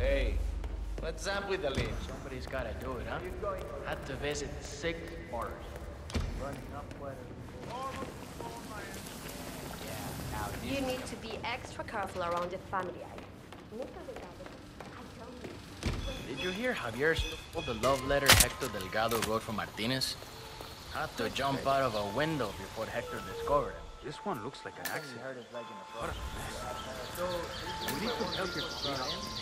Hey, what's up with the lead. Somebody's gotta do it, huh? Had to visit six bars. Running up weather. You need to be extra careful around the family. Eh? Did you hear Javier's stole the love letter Hector Delgado wrote for Martinez? Had to jump out of a window before Hector discovered him. This one looks like an accident. What a mess. we need to help here